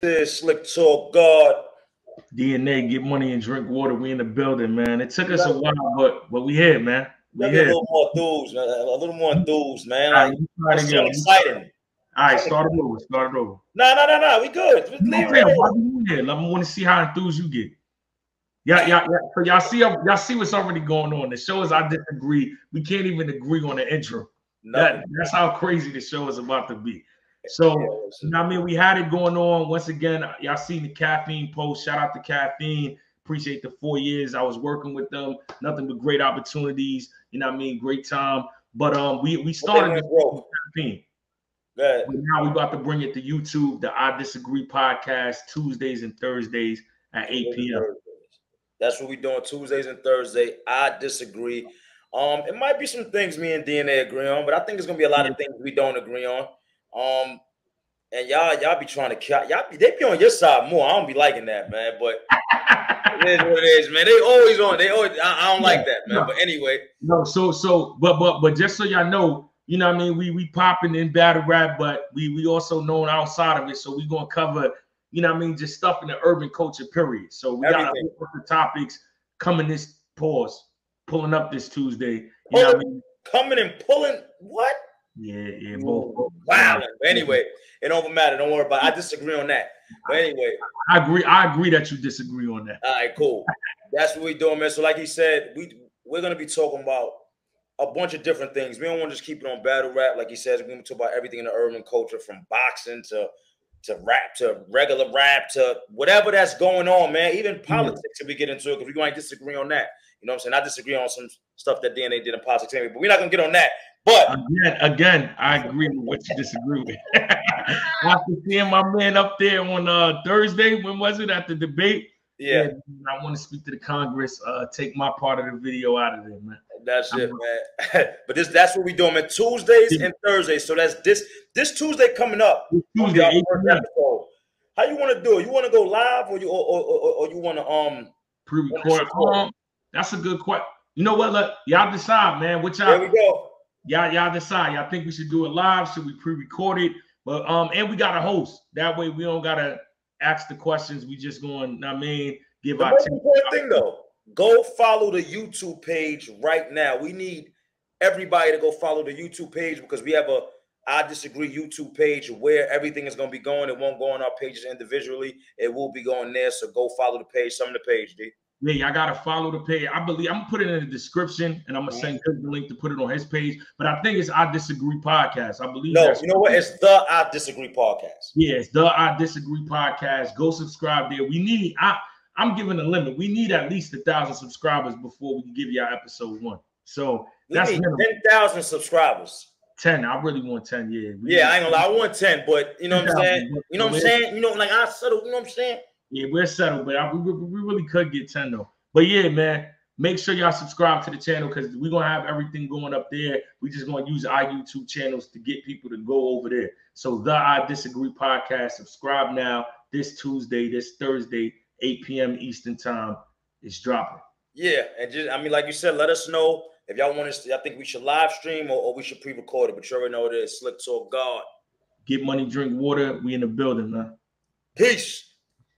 This Slick Talk God. DNA, get money and drink water. We in the building, man. It took us a while, but but we here, man. We Maybe a little more dudes, man. A little more dudes, man. All right, Like, you try it it's so exciting. All right, start it over. Start it over. No, no, no, no. We good. Just leave it here? Let want to see how enthused you get. Yeah, yeah, yeah. So y'all see, y'all see what's already going on. The show is I disagree. We can't even agree on the intro. That, that's how crazy the show is about to be. So, you know I mean, we had it going on. Once again, y'all seen the caffeine post. Shout out to caffeine. Appreciate the four years I was working with them. Nothing but great opportunities. You know I mean? Great time. But um, we we started with caffeine. Good. But now we about to bring it to YouTube, the I Disagree podcast, Tuesdays and Thursdays at 8 p.m. That's what we doing Tuesdays and Thursday. I disagree. Um, it might be some things me and DNA agree on, but I think it's gonna be a lot of things we don't agree on. Um, and y'all, y'all be trying to y'all. Be, they be on your side more. I don't be liking that, man. But it is what it is, man. They always on. They always. I, I don't like that, man. But anyway, No, so so but but but just so y'all know, you know what I mean, we we popping in battle rap, but we we also known outside of it. So we gonna cover, you know what I mean, just stuff in the urban culture, period. So we got a Everything. whole bunch of topics coming this pause, pulling up this Tuesday. You know what I mean? coming and pulling what? Yeah, yeah, both. Wow. Anyway, it don't matter. Don't worry about. It. I disagree on that. But anyway, I agree. I agree that you disagree on that. All right, cool. That's what we're doing, man. So, like he said, we we're gonna be talking about a bunch of different things. We don't want to just keep it on battle rap, like he says. We're gonna talk about everything in the urban culture, from boxing to to rap to regular rap to whatever that's going on, man. Even politics, if we get into it, because we might disagree on that. You know what I'm saying? I disagree on some stuff that DNA did in politics, anyway, but we're not gonna get on that. But Again, again, I agree with what you disagree with. After seeing my man up there on uh, Thursday, when was it at the debate? yeah, I want to speak to the Congress. Uh, take my part of the video out of there, man. that's it, man. but this that's what we're doing, man. Tuesdays and Thursdays. So that's this this Tuesday coming up. Tuesday, Our 8 first p.m. episode. How you want to do it? You want to go live, or you or, or, or, or you want to um? pre-record. Um, that's a good question. You know what? Look, y'all decide, man. What There we y'all, go. Y'all, y'all decide. Y'all think we should do it live? Should we pre-record it? But um, and we got a host. That way, we don't gotta ask the questions. We just going. I mean, give The our important thing though, go follow the YouTube page right now. We need everybody to go follow the YouTube page because we have a I disagree YouTube page where everything is going to be going. It won't go on our pages individually. It will be going there. So go follow the page. Some of the page, D. Yeah, y'all gotta follow the page. I believe I'm gonna put it in the description, and I'm gonna send the link to put it on his page. But I think it's I disagree podcast. I believe No, you know what? It's the I disagree podcast. Yeah, it's the I Disagree podcast. Go subscribe there. We need I I'm giving a limit. We need at least a thousand subscribers before we can give you our episode one. So We that's need minimum. 10,000 subscribers. 10. I really want 10. Yeah. Yeah, I ain't gonna lie. I want 10, but you know what I'm saying? You know what I'm saying? You know, like I settle, you know what I'm saying? Yeah, we're settled, but I, we, we really could get 10 though. But yeah, man, make sure y'all subscribe to the channel because we're gonna have everything going up there. We just gonna use our YouTube channels to get people to go over there. So the I Disagree podcast, subscribe now. This Tuesday, this Thursday, 8 p.m. Eastern time, is dropping. Yeah, and just I mean, like you said, let us know if y'all want us. To, I think we should live stream or, or we should pre-record it. But you already know it is Slick Talk God. Get money, drink water. We in the building, man. Peace.